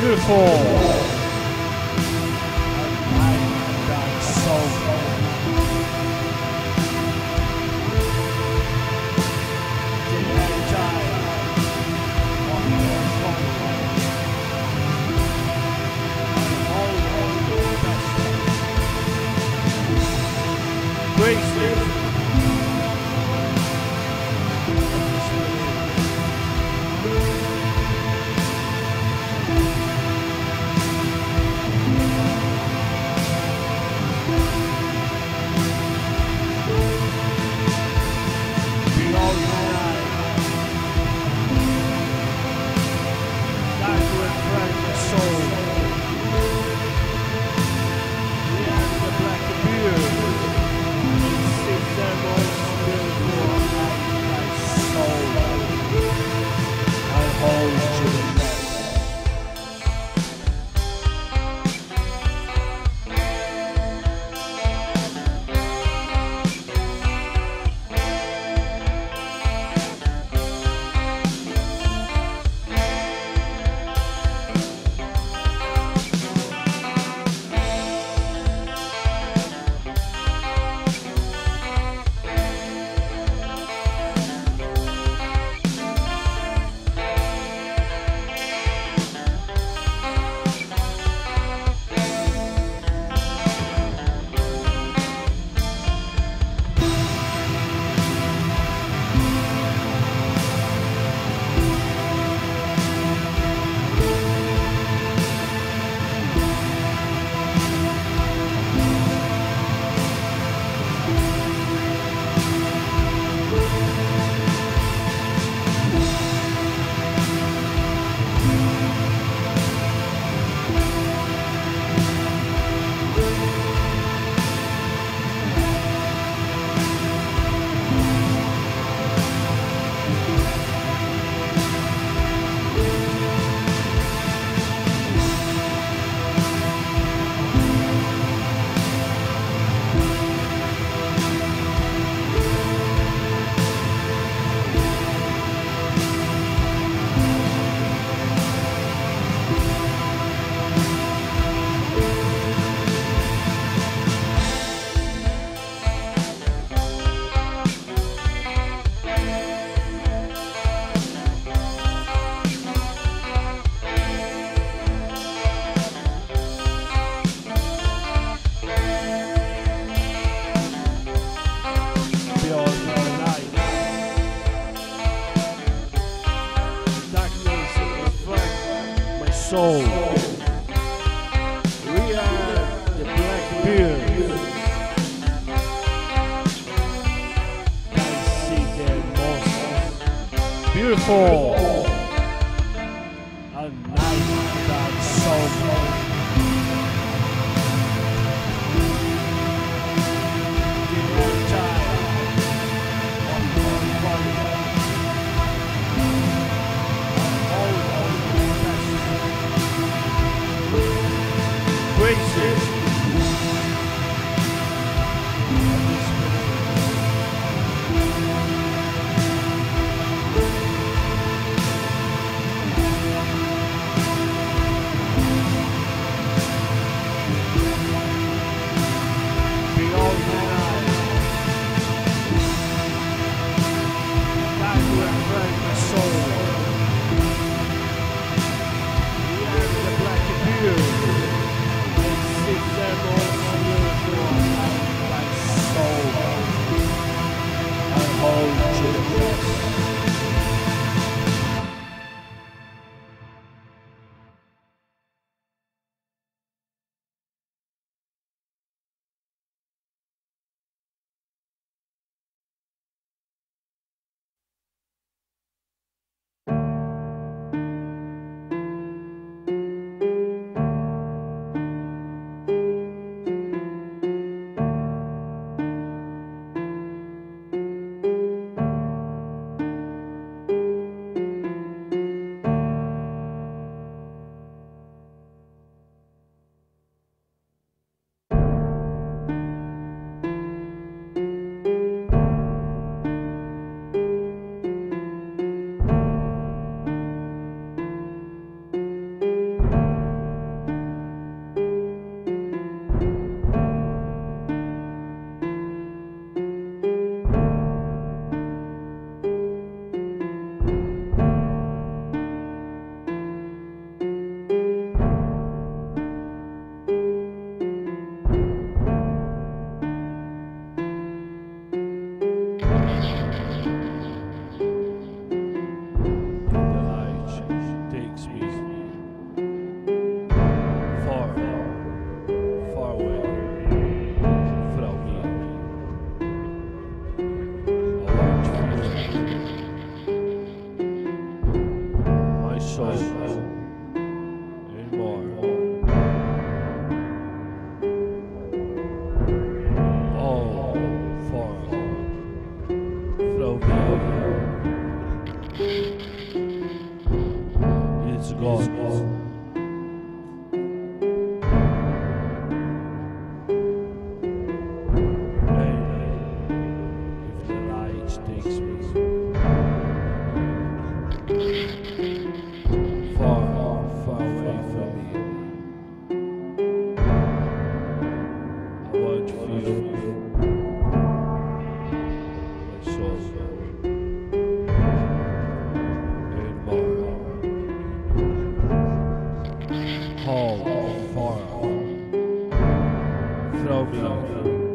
そう。知道我知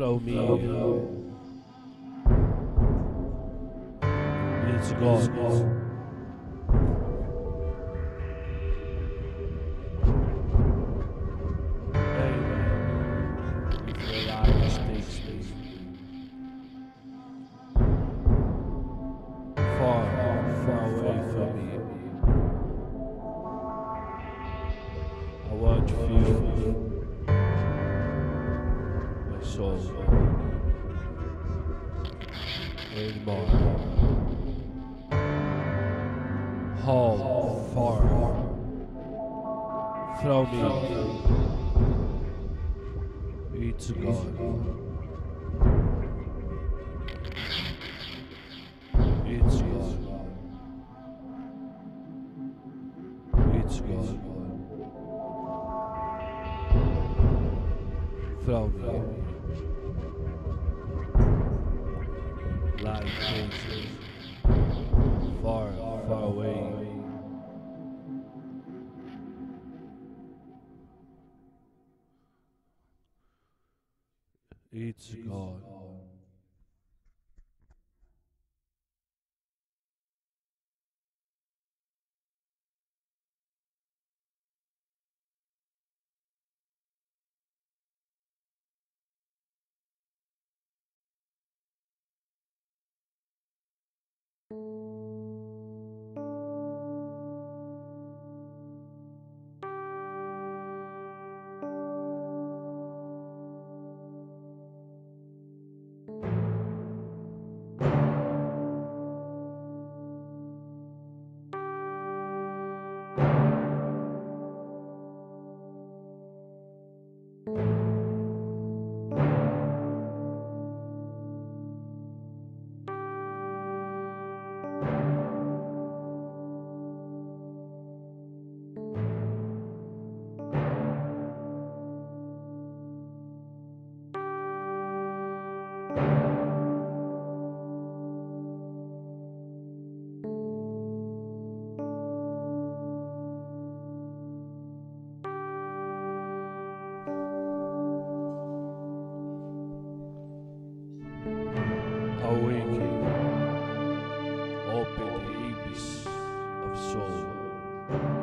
throw me in. It's gone. It's gone. It's God. you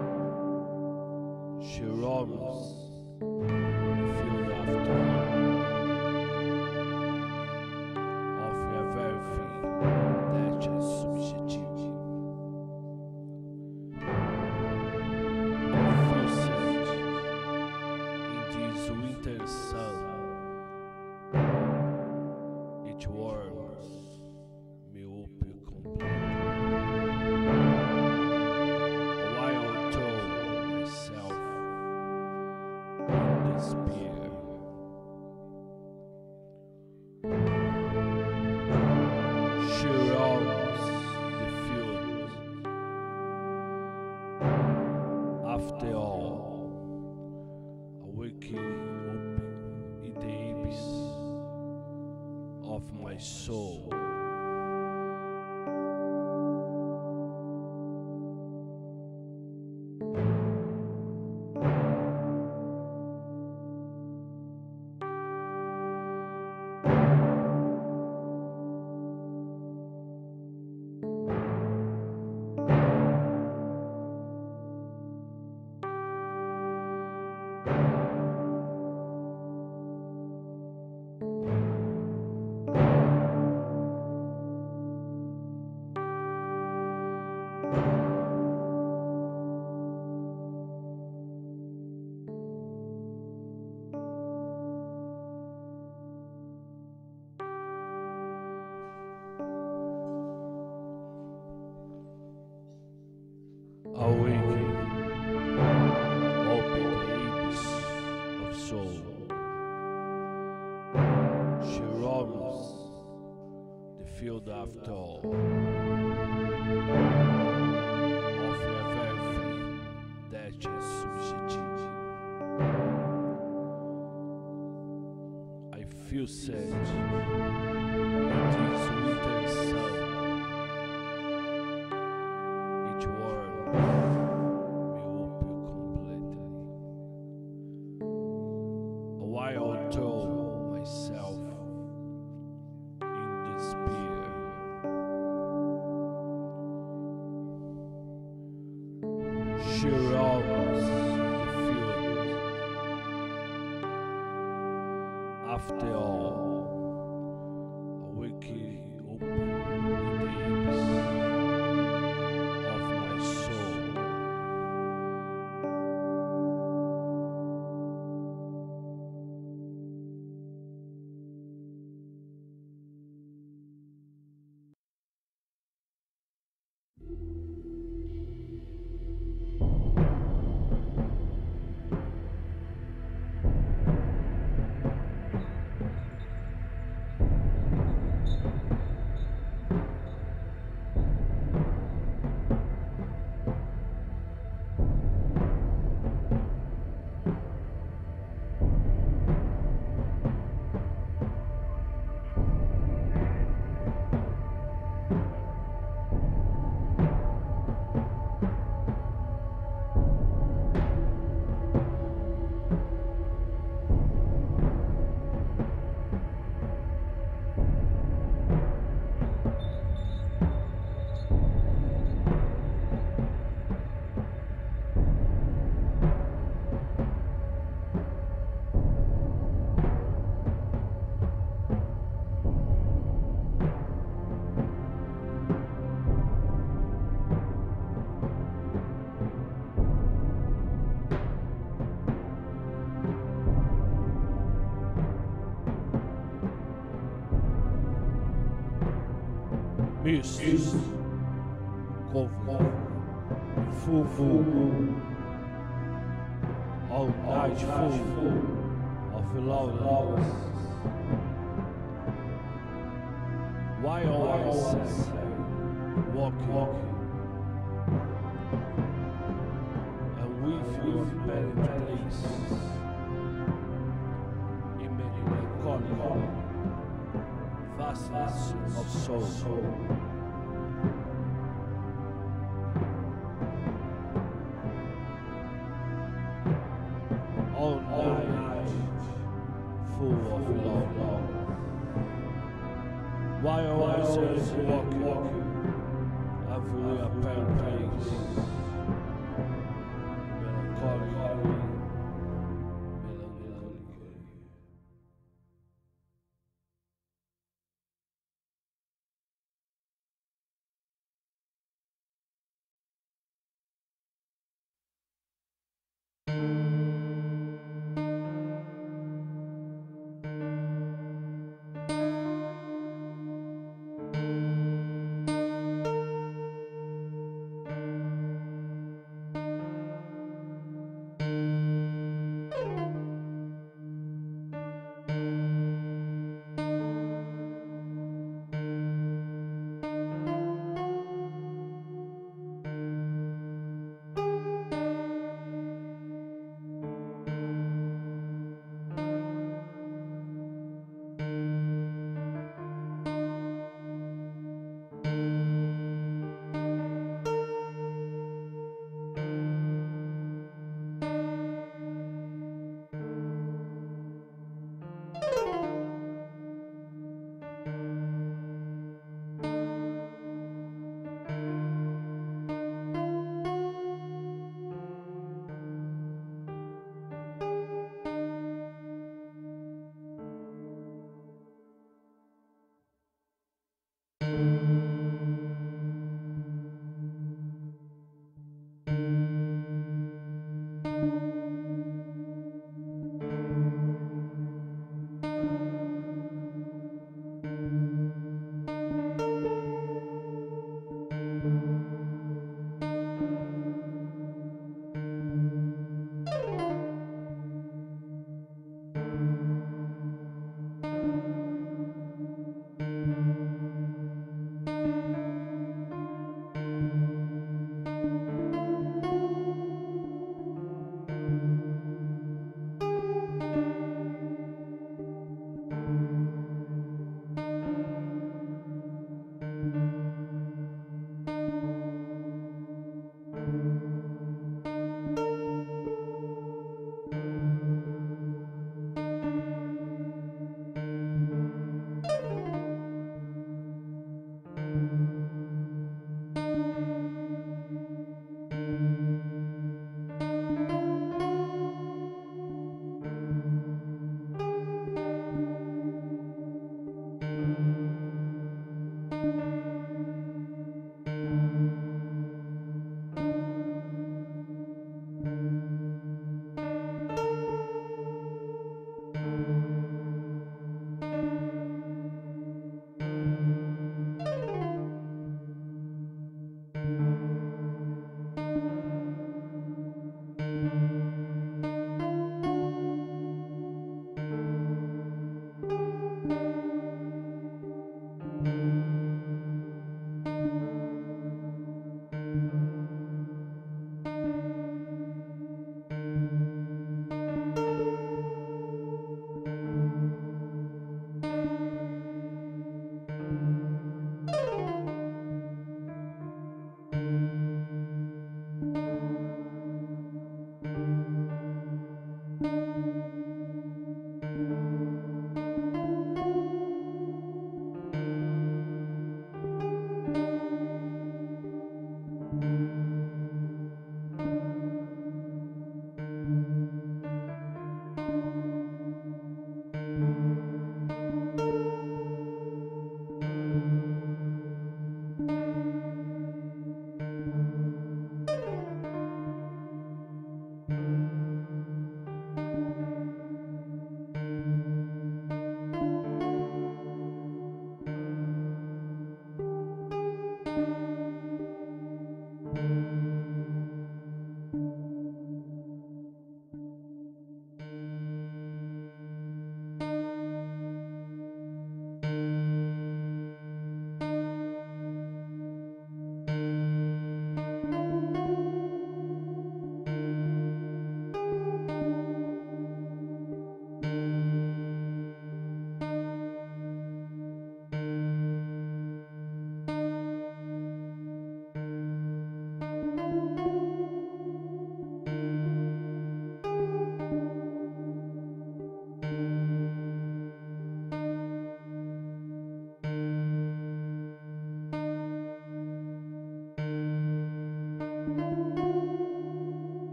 Misto, couve, fogo, all night full of love. Why always walking, and with you in better place, in melancholy, vastness of soul.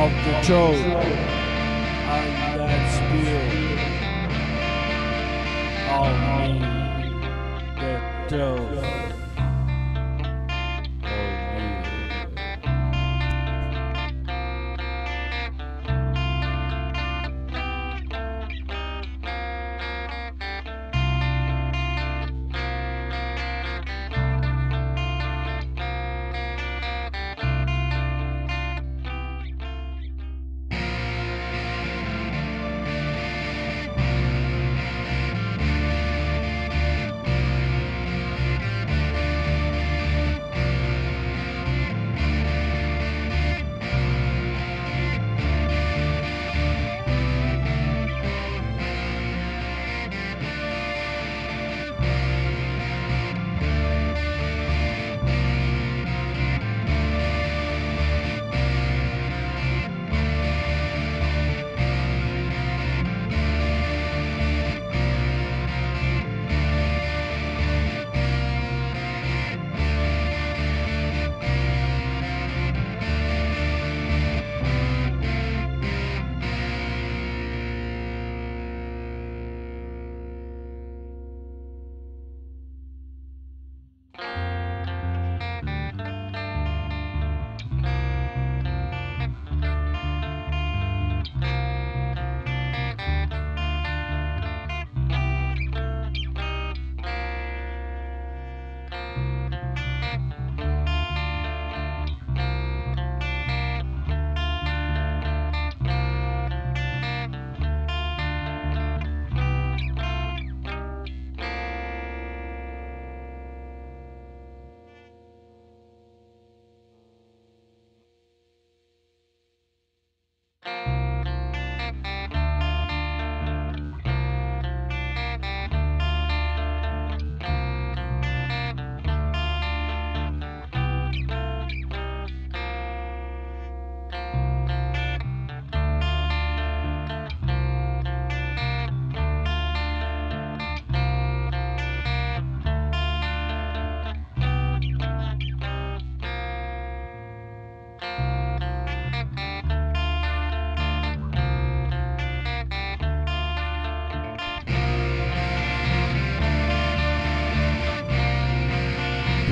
Of the truth and that spirit. Of me the truth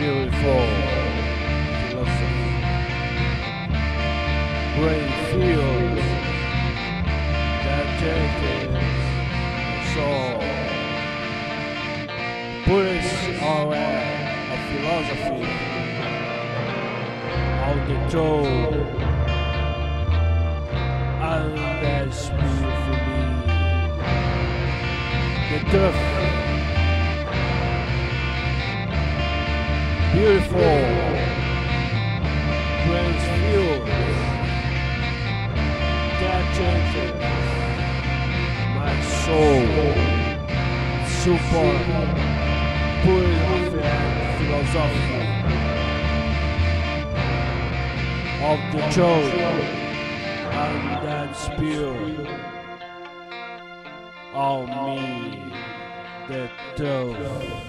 beautiful philosophy. Grain fields that changes soul. Buddhists are a, philosophy of the soul and the spiritually. The truth beautiful brings fuel that changes my soul super philosophy of the truth and that spirit of me the truth